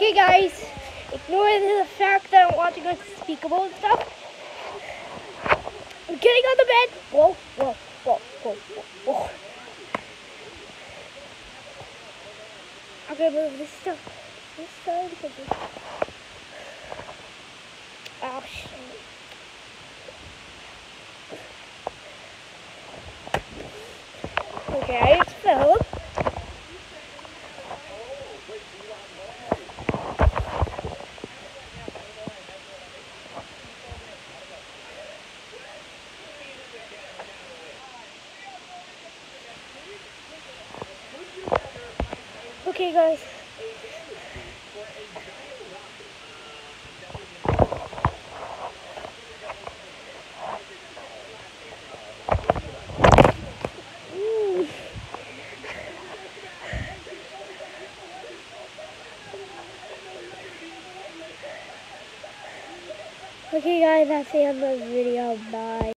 guys, ignore the fact that I'm watching Unspeakable and stuff. I'm getting on the bed. Whoa, whoa, whoa, whoa, whoa, whoa. I'm gonna move this stuff. This side. Oh shit. Okay, it's filled. Okay, guys. Okay guys, that's the end of the video. Bye.